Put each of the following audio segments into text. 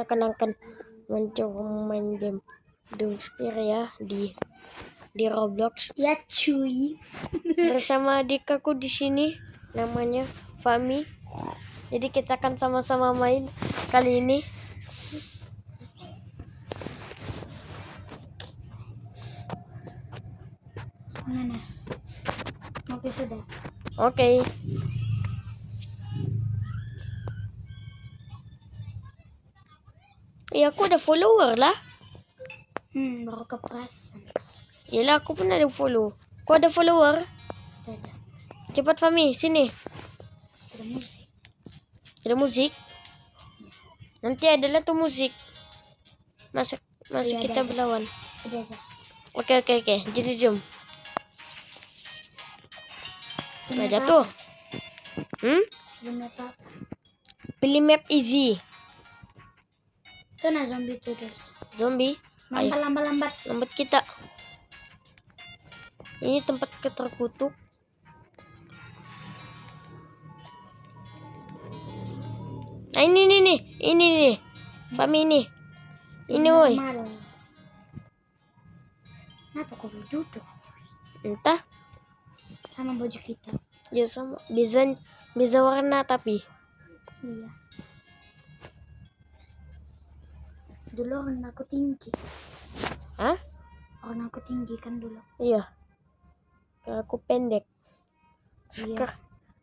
kita kan akan mencoba main game Doom Sphere ya di di Roblox Ya cuy. bersama adik aku di sini namanya Fami. Jadi kita akan sama-sama main kali ini. Mana? Oke sudah. Oke. Ya aku ada follower lah. Hmm, baru keperasan. Yelah aku pun ada follow. Kau ada follower? Tidak. Cepat Fami, sini. Ada musik. Ada musik. Nanti adalah tuh musik. Masuk masuk Iya, kita ada, berlawan. Ada ada. Oke oke oke. Jadi jom. Ini jatuh. Hmm? Pilih map easy. Itu nah zombie terus. Zombie. Ayo. Lambat lambat lambat. Lambat kita. Ini tempat terkutuk. Nah ini nih nih. Ini nih. Fami ini. Ini woi. Kenapa kau duduk? Entah. Sama baju kita. Ya sama. Bisa bisa warna tapi. Iya. Dulu orang aku tinggi. Hah? Orang aku tinggi kan dulu. Iya. Kalau aku pendek. Iya. Sekar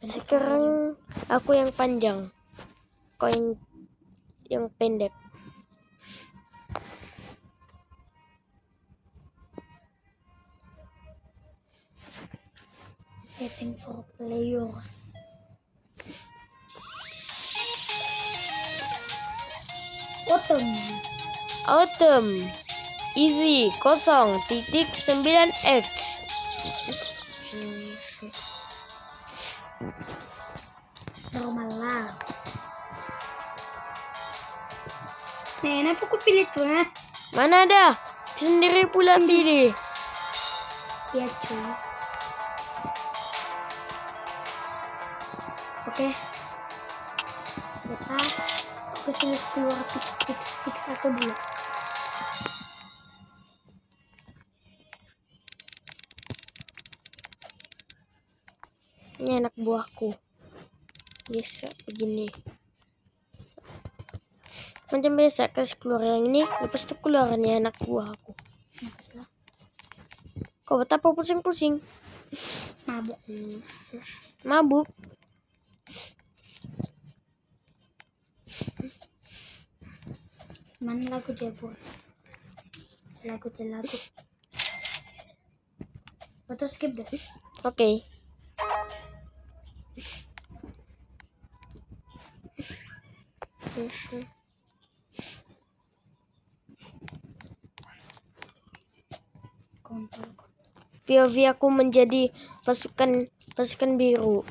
sekarang aku yang panjang. Kau yang yang pendek. Waiting for players. Autumn. Autumn. Easy. Kosong. Titik sembilan X. Normal lah. Nih, kenapa aku pilih tuh, nah? Mana ada? Sendiri pula pilih. Iya, cuy. Oke. Kita aku sini keluar tips tips tips aku dulu. Ini anak buahku. Bisa begini. Macam biasa kasih keluar yang ini, lepas itu keluarannya anak buahku. Kau betapa pusing-pusing. Mabuk. Mabuk. Mana lagu dia buat? Lagu dia lagu. Betul skip deh. Oke. Kontrol. POV aku menjadi pasukan pasukan biru.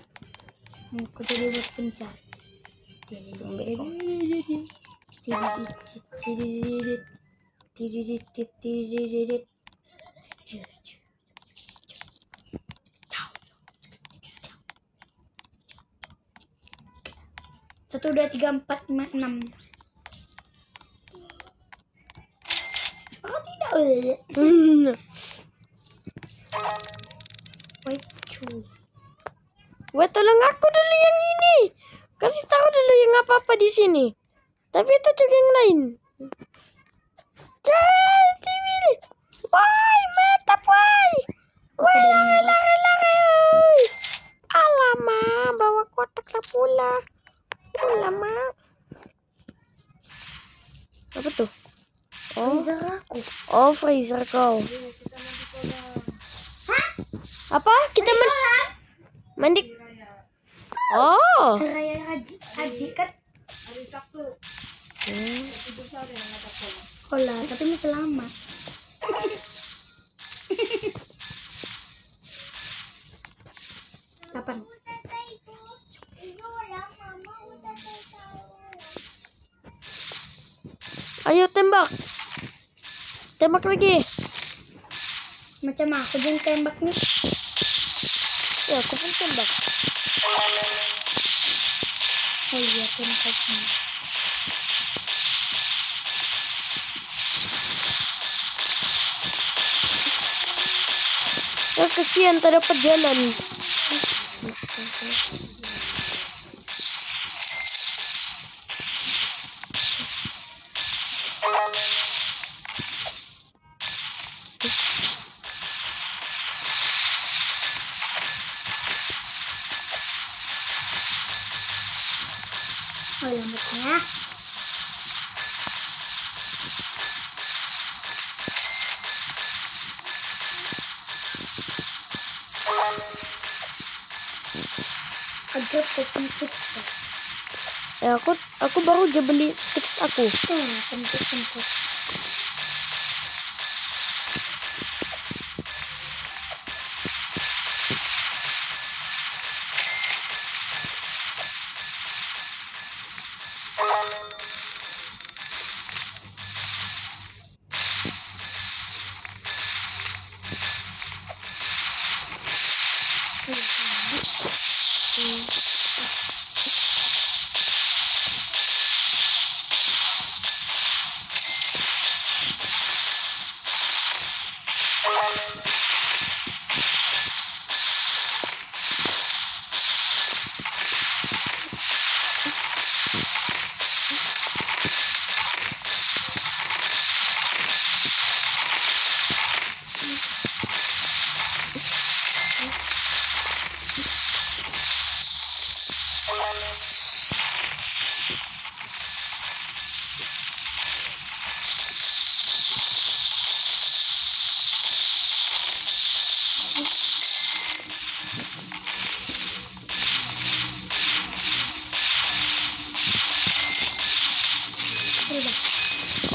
Aku jadi buat. Satu dua tiga empat lima enam. Oh tidak. Wait cuy. Wah, tolong aku dulu yang ini. Kasih tahu dulu yang apa-apa di sini. Tapi itu juga yang lain. Cai, civil. Why, metap, why. Why, lari, lari, lari. Alamak, bawa kotak tak pula. Alamak. Apa tuh? Oh, Freezer aku. oh freezer kau. Apa? Kita man mandi. Oh. Raya Haji, Haji kan? Hmm. Oh lah, tapi masih lama. Kapan? Ayo tembak. Tembak lagi. Macam aku yang tembak nih ya aku pun tembak oh iya tembaknya Ya, oh, kesian tak dapat jalan. Ya aku aku baru aja beli tips aku. Eh, tentu tentu.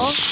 Oh,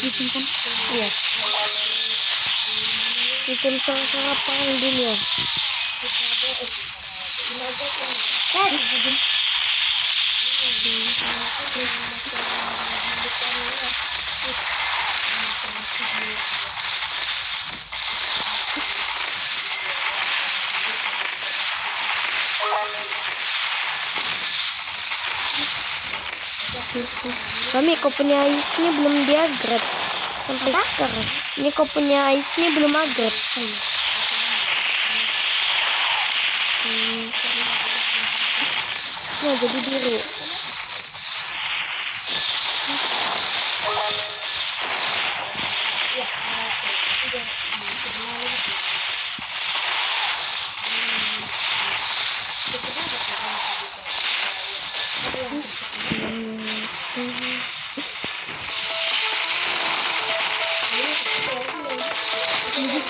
Disimpan. Iya. Itu sangat-sangat perang dunia. Kami mami kau punya ice-nya belum diagret sampai sekarang. Ini kau punya ice-nya belum agret hmm. nah jadi biru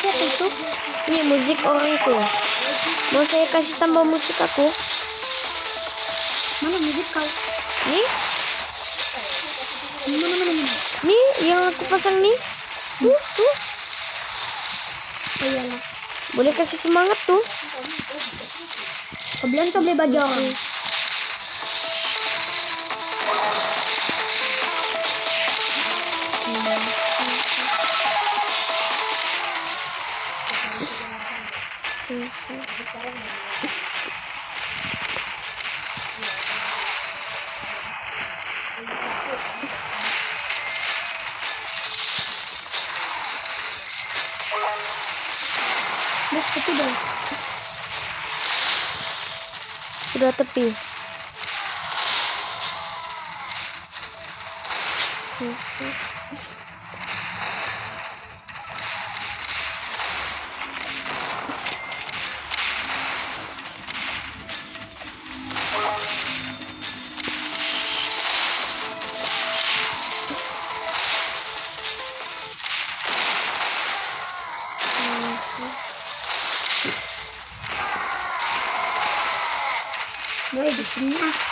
siapa itu? Ini musik orang tua. Mau saya kasih tambah musik aku? Mana musik kau? Nih, Mana mana mana? nih yang aku pasang nih. Tuh, tuh. Oh iyalah. Boleh kasih semangat tuh. Kau bilang kau beli baju orang. Sudah tepi. Boy di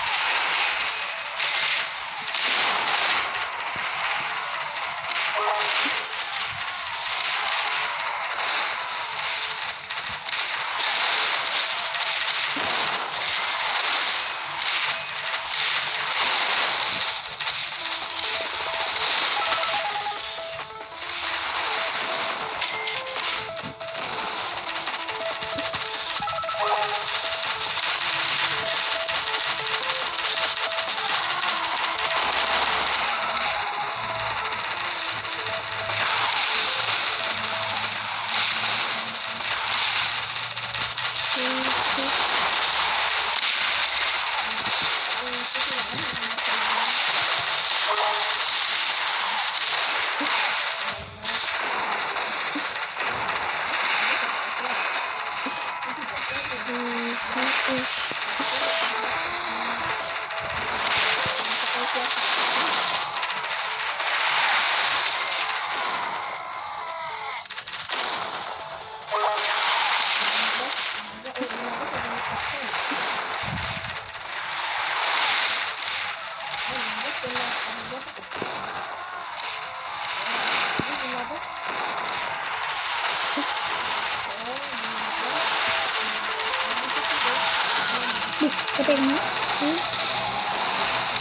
mana?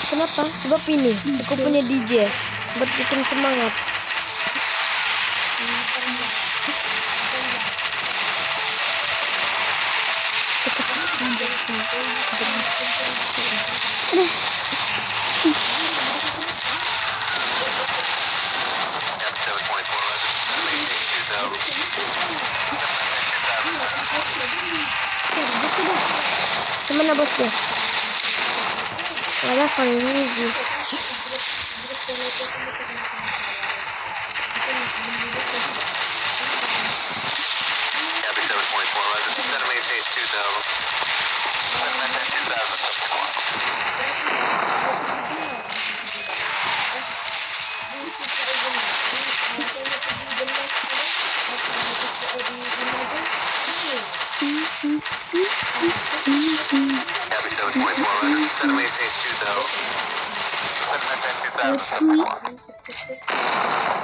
Kenapa? Sebab ini. Aku punya DJ. Buat bikin semangat. Hemen abone ol. Bana koyun. Center maintains 2000. Center 2000.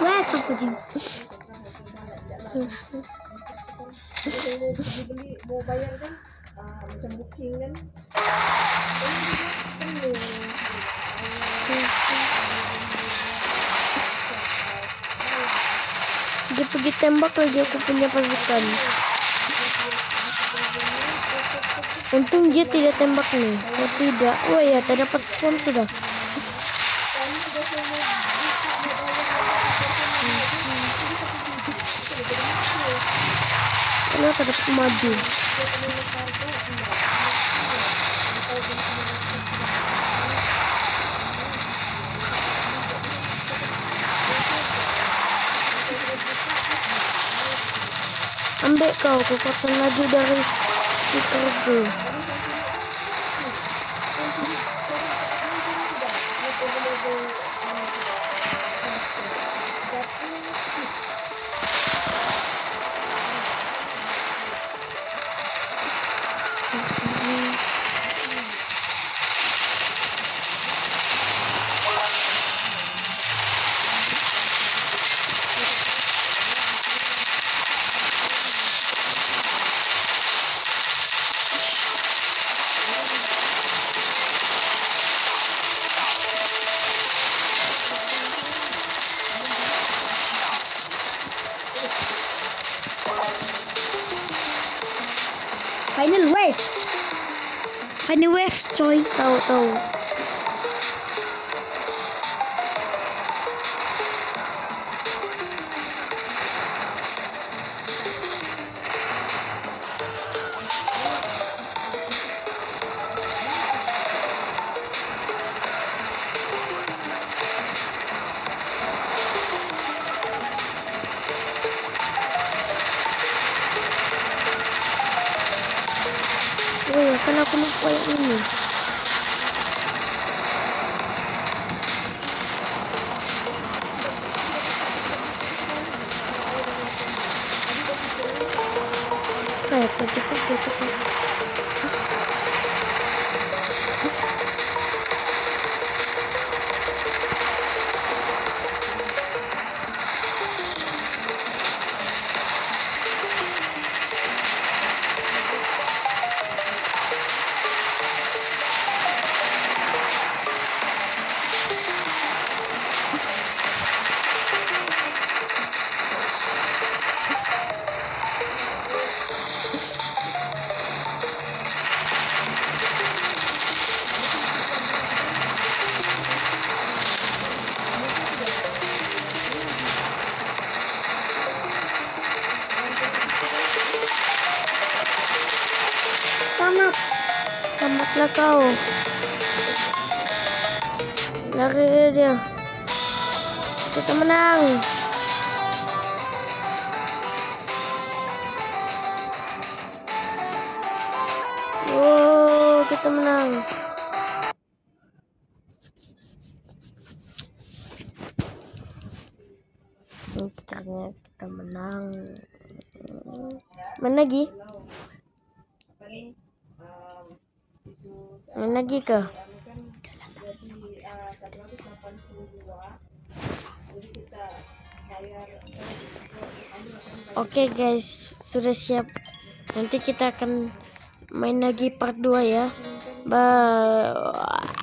Wah, aku kucing. Jadi mau beli mau bayar macam booking kan Dia pergi tembak lagi aku punya pasukan untung dia tidak tembak nih. Oh tidak. Oh ya terdapat spawn sudah. Karena terdapat maju ambek kau kekuatan lagi dari kita. Chơi. Kayak tadi tuh gitu kan. Kita menang. Wow, kita menang. Hmm, Ternyata kita menang. Mana lagi? Mana lagi ke? Oke guys, sudah siap. Nanti kita akan main lagi part 2 ya. Bye.